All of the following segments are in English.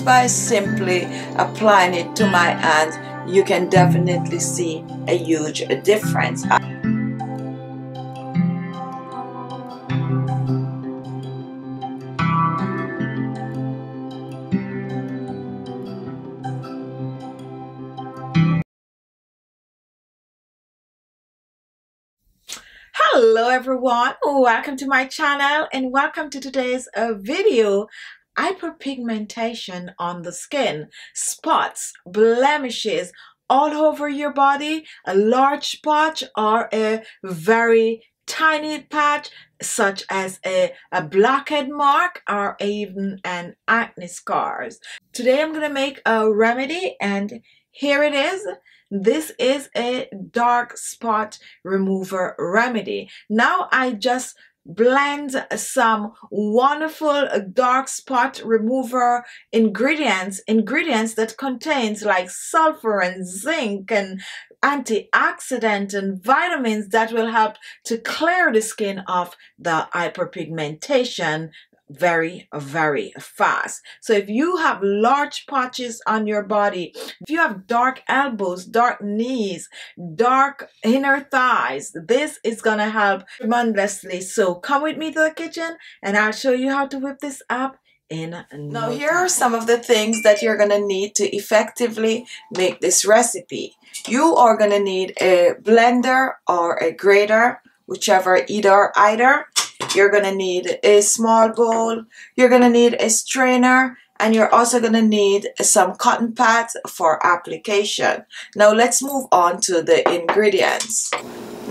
just by simply applying it to my hands you can definitely see a huge difference. Hello everyone. Welcome to my channel and welcome to today's uh, video hyperpigmentation on the skin spots blemishes all over your body. A large patch or a very tiny patch such as a, a blackhead mark or even an acne scars. Today i'm going to make a remedy and here it is. This is a dark spot remover remedy. Now I just blend some wonderful dark spot remover ingredients ingredients that contains like sulfur and zinc and antioxidant and vitamins that will help to clear the skin of the hyperpigmentation very very fast. So if you have large patches on your body if you have dark elbows dark knees dark inner thighs this is gonna help tremendously. So come with me to the kitchen and i'll show you how to whip this up in no now here are some of the things that you're gonna need to effectively make this recipe. You are gonna need a blender or a grater whichever either either you're going to need a small bowl. You're going to need a strainer and you're also going to need some cotton pads for application. Now let's move on to the ingredients.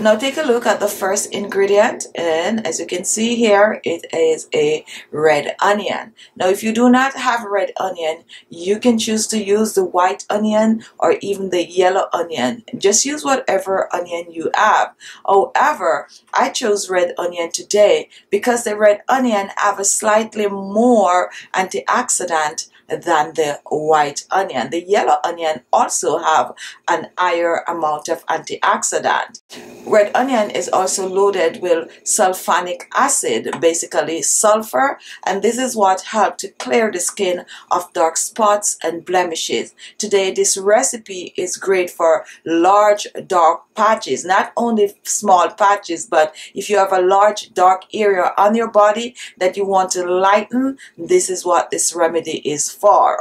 Now take a look at the first ingredient and as you can see here it is a red onion. Now if you do not have red onion you can choose to use the white onion or even the yellow onion. Just use whatever onion you have. However I chose red onion today because the red onion have a slightly more antioxidant than the white onion. The yellow onion also have an higher amount of antioxidant. Red onion is also loaded with sulfonic acid, basically sulfur, and this is what helps to clear the skin of dark spots and blemishes. Today this recipe is great for large dark patches, not only small patches, but if you have a large dark area on your body that you want to lighten, this is what this remedy is for,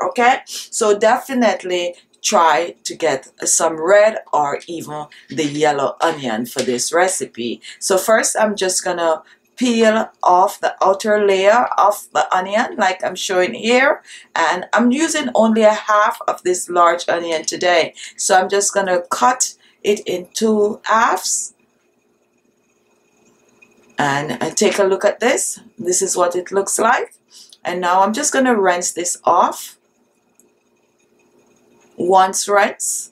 okay? So definitely try to get some red or even the yellow onion for this recipe. So first I'm just gonna peel off the outer layer of the onion like I'm showing here. And I'm using only a half of this large onion today. So I'm just gonna cut it in two halves. And uh, take a look at this. This is what it looks like and now I'm just gonna rinse this off once rinse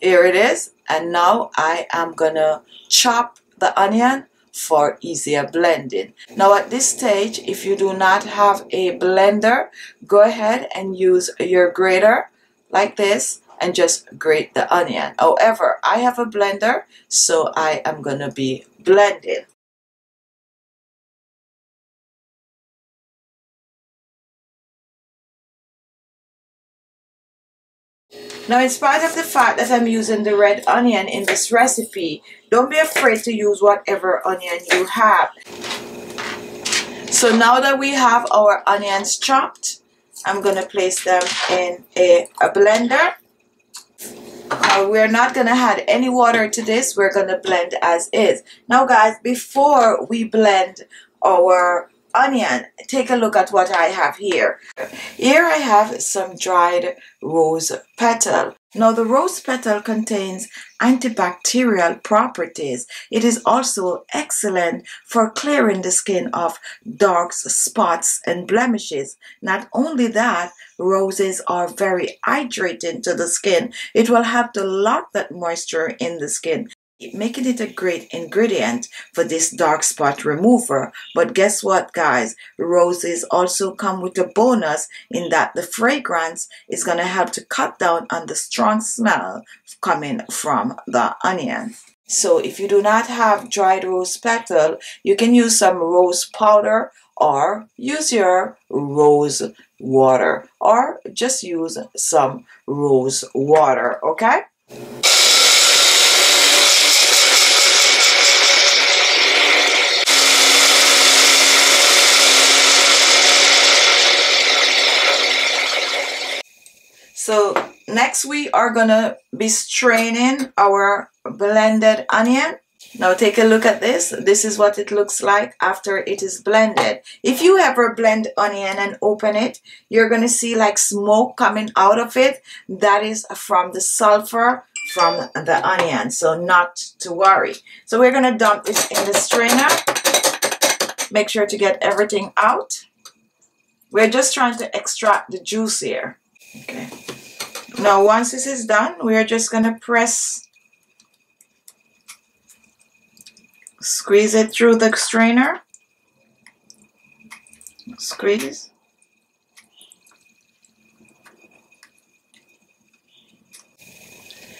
here it is and now I am gonna chop the onion for easier blending. Now at this stage, if you do not have a blender, go ahead and use your grater like this and just grate the onion. However, I have a blender, so I am going to be blending. Now in spite of the fact that I'm using the red onion in this recipe, don't be afraid to use whatever onion you have. So now that we have our onions chopped, I'm going to place them in a, a blender. We're not going to add any water to this, we're going to blend as is. Now guys, before we blend our onion, take a look at what I have here. Here I have some dried rose petal. Now the rose petal contains antibacterial properties. It is also excellent for clearing the skin of dark spots and blemishes. Not only that, roses are very hydrating to the skin. It will help to lock that moisture in the skin making it a great ingredient for this dark spot remover. But guess what, guys? Roses also come with a bonus in that the fragrance is going to help to cut down on the strong smell coming from the onion. So if you do not have dried rose petal, you can use some rose powder or use your rose water or just use some rose water okay So next we are gonna be straining our blended onion. Now take a look at this. This is what it looks like after it is blended. If you ever blend onion and open it, you're gonna see like smoke coming out of it. That is from the sulfur from the onion, so not to worry. So we're gonna dump this in the strainer. Make sure to get everything out. We're just trying to extract the juice here. Okay. Now once this is done, we are just going to press, squeeze it through the strainer. Squeeze.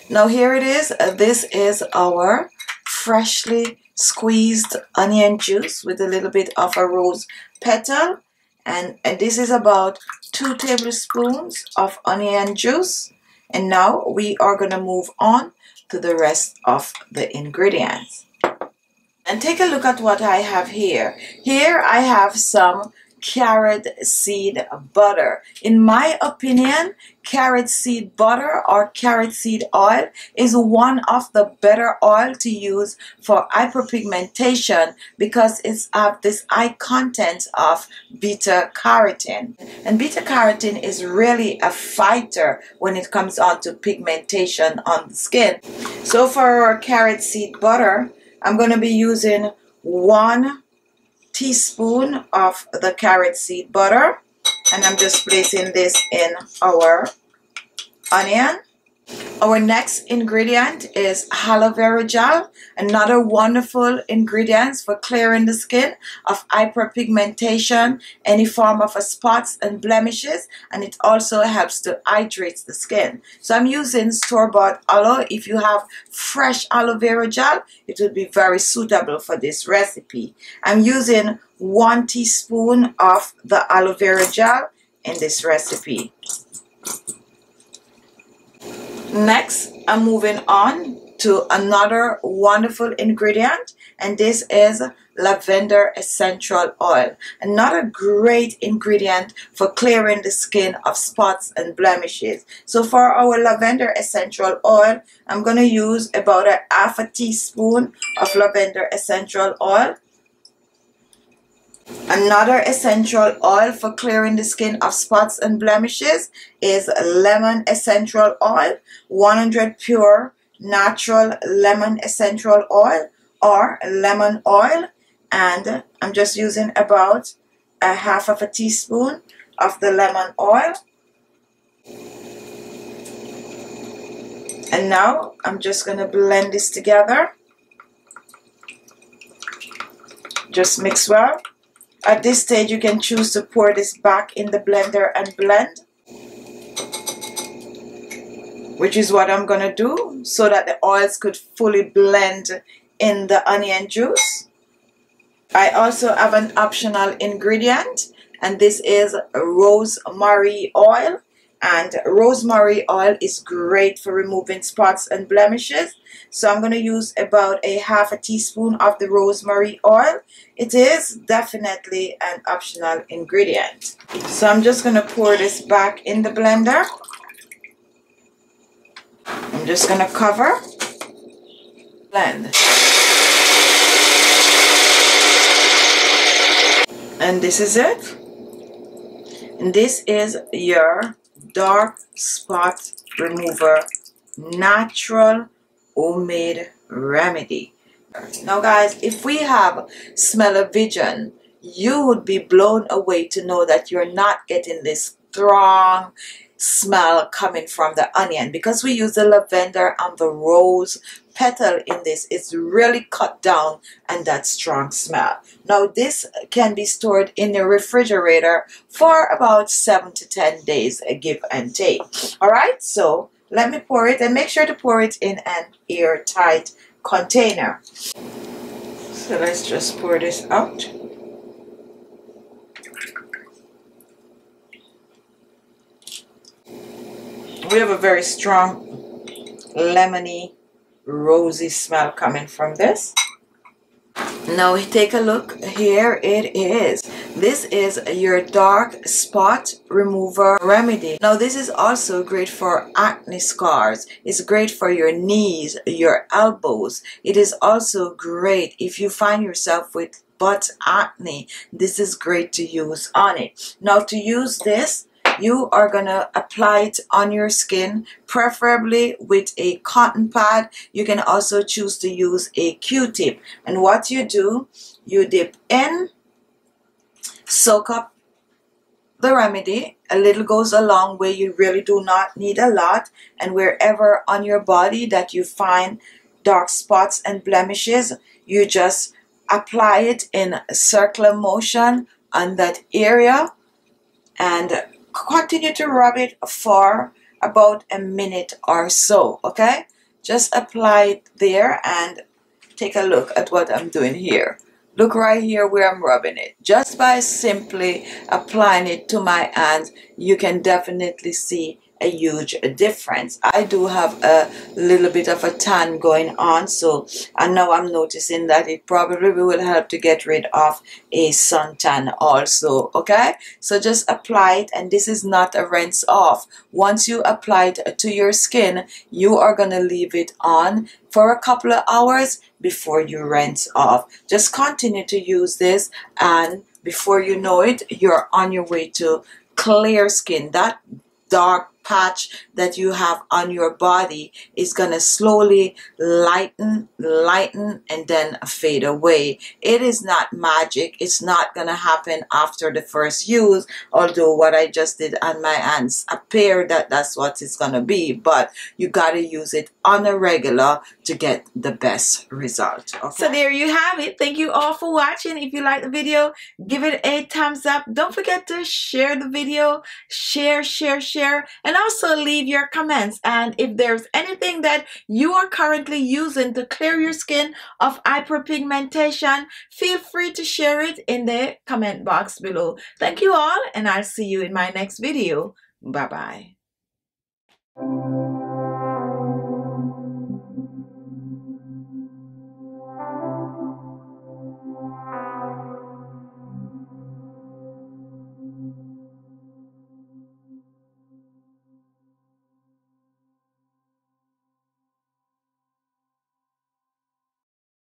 Now here it is. Uh, this is our freshly squeezed onion juice with a little bit of a rose petal and, this is about two tablespoons of onion juice. And now we are going to move on to the rest of the ingredients. And take a look at what I have here. Here I have some carrot seed butter. In my opinion, carrot seed butter or carrot seed oil is one of the better oil to use for hyperpigmentation because it's have this high content of beta carotene. And beta carotene is really a fighter when it comes on to pigmentation on the skin. So for carrot seed butter, I'm going to be using one teaspoon of the carrot seed butter. And I'm just placing this in our onion our next ingredient is aloe vera gel, another wonderful ingredient for clearing the skin of hyperpigmentation, any form of spots and blemishes, and it also helps to hydrate the skin. So I'm using store-bought aloe. If you have fresh aloe vera gel, it would be very suitable for this recipe. I'm using one teaspoon of the aloe vera gel in this recipe. Next, I'm moving on to another wonderful ingredient and this is lavender essential oil. Another great ingredient for clearing the skin of spots and blemishes. So for our lavender essential oil I'm going to use about a half a teaspoon of lavender essential oil Another essential oil for clearing the skin of spots and blemishes is lemon essential oil, 100 pure natural lemon essential oil or lemon oil. And I'm just using about a half of a teaspoon of the lemon oil. And now I'm just going to blend this together. Just mix well at this stage, you can choose to pour this back in the blender and blend, which is what I'm to do so that the oils could fully blend in the onion juice. I also have an optional ingredient and this is rosemary oil and rosemary oil is great for removing spots and blemishes. So I'm going to use about a half a teaspoon of the rosemary oil. It is definitely an optional ingredient. So I'm just going to pour this back in the blender. I'm just going to cover blend. And this is it. And this is your dark spot remover natural homemade remedy. Now guys if we have Smell-O-Vision you would be blown away to know that you're not getting this strong smell coming from the onion. Because we use the lavender and the rose petal in this it's really cut down and that strong smell. Now this can be stored in the refrigerator for about seven to ten days a give and take. All right so let me pour it and make sure to pour it in an airtight container. So let's just pour this out we have a very strong lemony rosy smell coming from this. Now we take a look. Here it is. This is your dark spot remover remedy. Now this is also great for acne scars. It's great for your knees your elbows. It is also great if you find yourself with butt acne. This is great to use on it. Now to use this you are going to apply it on your skin, preferably with a cotton pad. You can also choose to use a Q-tip. And what you do, you dip in, soak up the remedy. A little goes a long way. You really do not need a lot. And wherever on your body that you find dark spots and blemishes, you just apply it in circular motion on that area and continue to rub it for about a minute or so okay? Just apply it there and take a look at what I'm doing here look right here where I'm rubbing it. Just by simply applying it to my hands you can definitely see a huge difference. I do have a little bit of a tan going on so and now I'm noticing that it probably will help to get rid of a suntan also okay? So just apply it and this is not a rinse off. Once you apply it to your skin you are gonna leave it on for a couple of hours before you rinse off. Just continue to use this and before you know it you're on your way to clear skin. That dark patch that you have on your body is going to slowly lighten, lighten, and then fade away. It is not magic. It's not going to happen after the first use, although what I just did on my hands appear that that's what it's going to be, but you got to use it on a regular to get the best result. Okay? So there you have it. Thank you all for watching. If you like the video, give it a thumbs up. Don't forget to share the video, share, share, share, and and also leave your comments. And if there's anything that you are currently using to clear your skin of hyperpigmentation, feel free to share it in the comment box below. Thank you all, and I'll see you in my next video. Bye-bye.